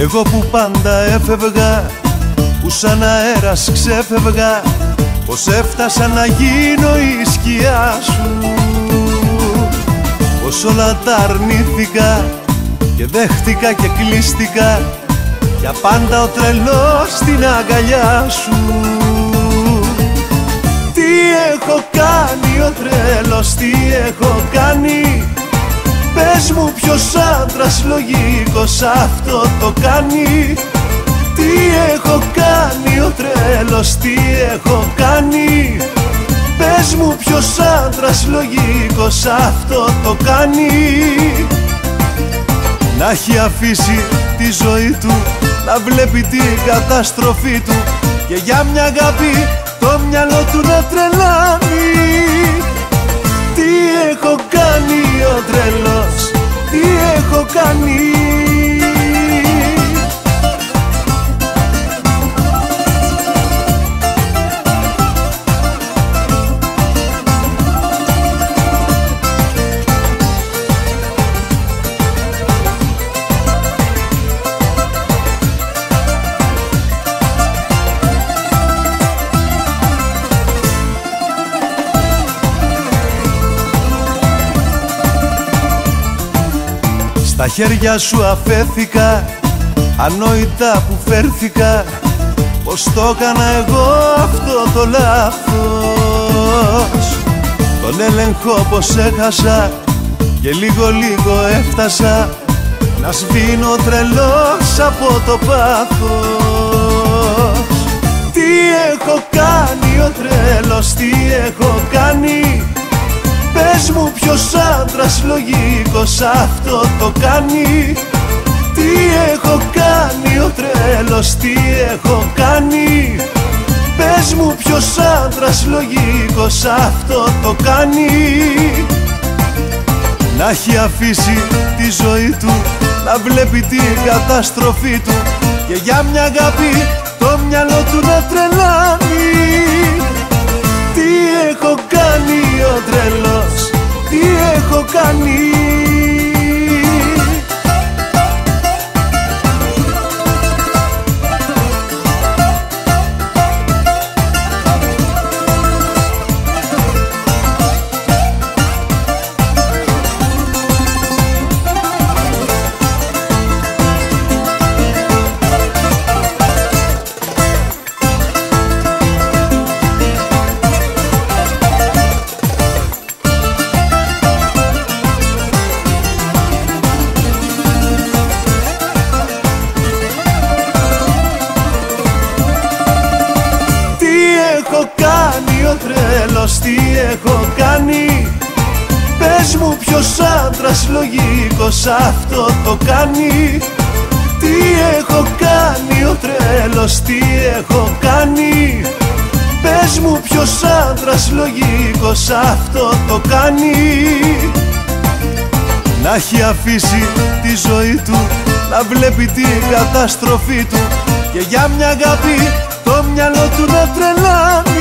Εγώ που πάντα έφευγα Που σαν αέρας ξέφευγα Πως έφτασα να γίνω η σκιά σου. Πως όλα τα αρνήθηκα Και δέχτηκα και κλείστηκα Για πάντα ο τρελός στην αγκαλιά σου. Τι έχω κάνει ο τρελός, τι έχω κάνει Πες μου ποιος άντρας λογικός αυτό το κάνει. Τι έχω κάνει ο τρέλος, τι έχω κάνει. Πες μου ποιος άντρας λογικός αυτό το κάνει. Να έχει αφήσει τη ζωή του Να βλέπει την καταστροφή του Και για μια αγάπη το μυαλό του να τρελάνει Στα χέρια σου αφέθηκα Ανόητα που φέρθηκα. Πως το έκανα εγώ αυτό το λάθος; Τον έλεγχο πως έχασα Και λίγο λίγο έφτασα. Να σβήνω τρελός από το πάθος. Τι έχω κάνει ο τρελός, τι έχω κάνει; Πες μου ποιος άντρας λογικός αυτό το κάνει. Τι έχω κάνει ο τρέλος, τι έχω κάνει. Πες μου ποιος άντρας λογικός αυτό το κάνει. Να έχει αφήσει τη ζωή του Να βλέπει την καταστροφή του Και για μια αγάπη το μυαλό του να τρελάνει κάνει έχω κάνει ο τρέλος, τι έχω κάνει. Πες μου ποιος άντρας λογικός αυτό το κάνει. Τι έχω κάνει ο τρέλος, τι έχω κάνει. Πες μου ποιος άντρας λογικός αυτό το κάνει. Να έχει αφήσει τη ζωή του Να βλέπει την καταστροφή του Και για μια αγάπη το μυαλό του να τρελάνει